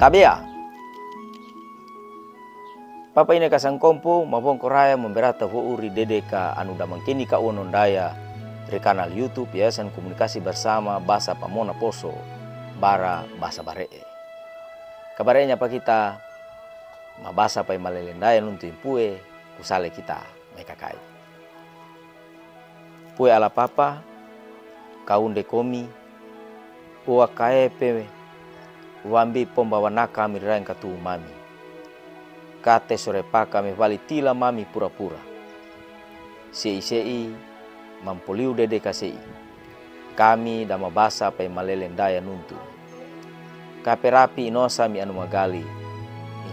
Tabea. Papa ini kasang kompo maupun koraya memberata hu uri dedeka anu damangkini ka daya di kanal YouTube Yayasan Komunikasi Bersama Bahasa Pamona Poso Bara Bahasa Baree. Kabarenya apa kita mabasa pai malelendaya nuntu impue kusale kita mekakai. Pue ala papa kaunde komi ua kaepe wambi pombawa naka mirirain katu mami kate sore paka me vali tila mami pura-pura. Sei-sei mampoliu dede kasei. Kami dama basa pai malelen daya nuntu. Kape rapi inosa mi anu magali.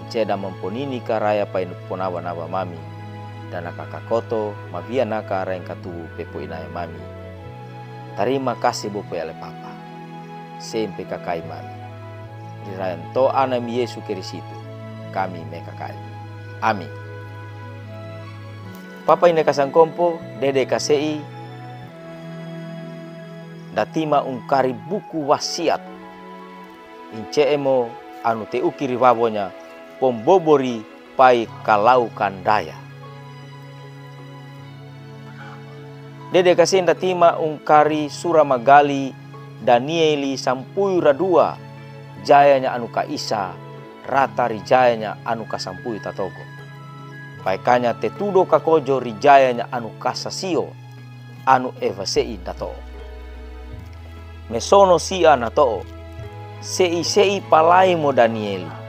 Inceda mamponini karaya pai ponawa nawa mami. Dan koto mavia naka arang katu pepo inaya mami. Terima kasih bopo ale papa. Sempe kakai mami. Dirayan to anam Yesu kerisitu kami mekakai. Amin. Papa ini kasang kompo, dede kasei, datima ungkari buku wasiat. Ince emo anu te ukiri wabonya, pombobori pai kalau kandaya. Dede kasei datima ungkari suramagali Danieli sampui radua jayanya anu kaisa rata rijayanya anu kasampui tatogo. Paikanya tetudo kakojo rijayanya anu kasasio anu evasei dato. Mesono sia nato sei sei palai mo Danieli.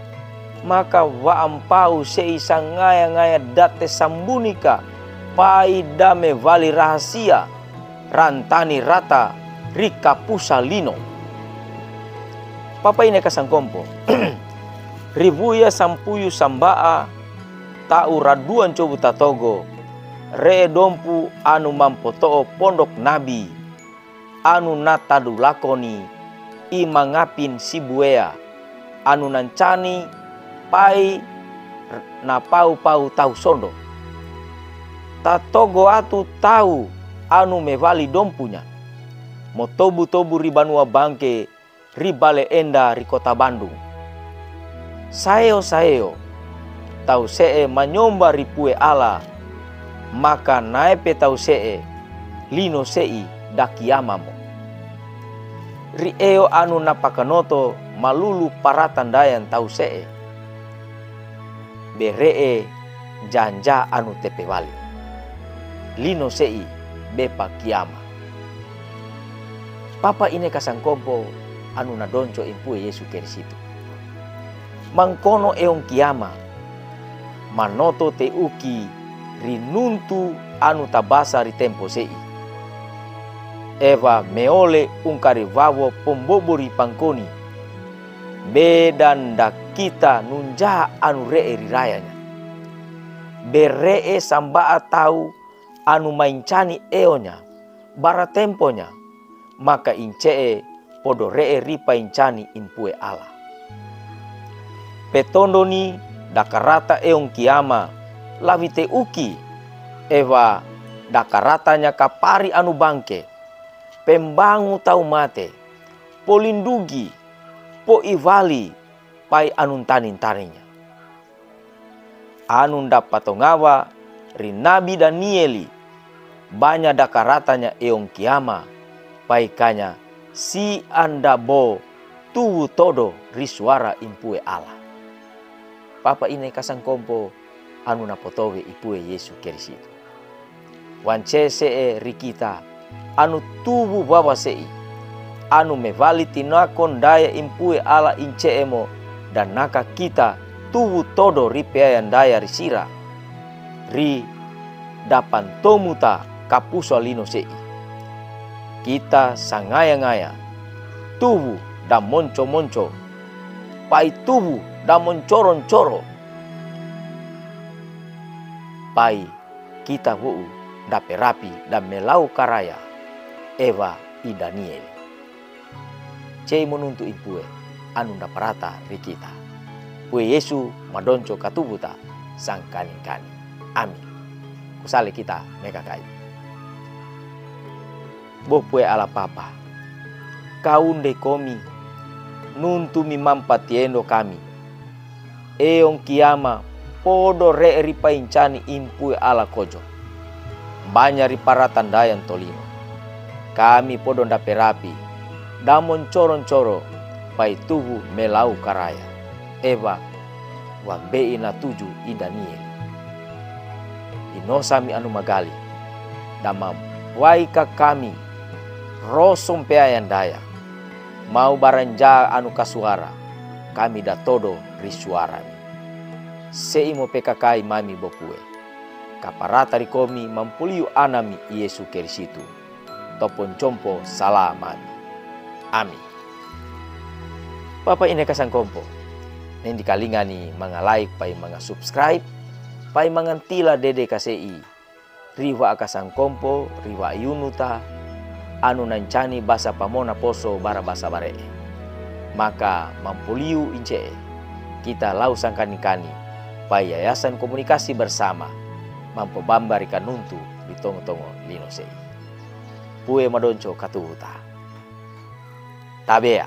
Maka wa ampau sei sangaya ngaya date sambunika pai dame vali rahasia rantani rata rika pusa lino. Papa ini kasangkompo. ribuya sampuyu sambaa tau raduan cobu tatogo re dompu anu mampotoo pondok nabi anu natadu lakoni imangapin sibuea anu nancani pai na pau-pau tau sondo tatogo atu tau anu mevali dompunya motobu-tobu ribanua bangke ribale enda ri kota Bandung. Sayo sayo tau see manyomba ripue ala maka naepe tau see lino sei dakiamamo ri eo anu napakanoto malulu paratan dayan tau see beree janja anu tepe wali. Lino sei bepa kiama papa ini kasangkompo anu nadonco impue Yesu kerisitu mangkono eong kiama manoto te uki rinuntu anu tabasa ri tempo sei. Eva meole ungkari vawo pombobori pangkoni bedan kita nunja anu ree rirayanya beree sambaa tau anu maincani eonya bara temponya maka incee podo ree ripa incani impue Allah petondoni dakarata eong kiama lavite uki eva dakaratanya kapari anu bangke pembangu tau mate polindugi po ivali pai anun tanin tarinya anun dapatongawa rinabi Danieli banyak dakaratanya eong kiama paikanya si anda bo tuwu todo risuara impue Allah. Papa ine kasang kompo anu napotowe ipue Yesu kerisitu. Wance see rikita anu tubu baba sei. Anu mevali tinakon daya impue ala inceemo dan naka kita tubu todo ripeayan daya risira ri dapan tomuta kapuso lino sei kita sangaya-ngaya tubu dan monco-monco pai tubu damon coron-coro. Pai kita wuu dape rapi dan melau karaya Eva i Daniel. Cei menuntu ipue anu daparata rikita. Pue Yesu madonco katubuta sang kani-kani. Amin. Kusale kita mega kai. Bo pue ala papa. kaunde komi nuntu mi mampatiendo kami. Eong kiama podo re paincani impue ala kojo. Banyak para tandayan tolino. Kami podo ndaperapi damon coron coro pai tuhu melau karaya. Eva wambei na tuju idanieli inosami anu magali damam waika kami rosong peayan daya. Mau baranja anu kasuara kami datodo risuarami seimo pekakai mami bokue kaparata rikomi mampuliu anami Yesu kerisitu topon compo salah mami. Amin. Papa ini kompo Nen dikalingani like pai mga subscribe pai mga tila dede KCI riwa akasang kompo riwa yunuta anu nancani basa pamona poso bara basa bare. Maka mampuliu ince kita lau sangkani-kani pai yayasan komunikasi bersama mampu bambari kanuntu di tongo-tongo linosei pue madonco katuhuta tabea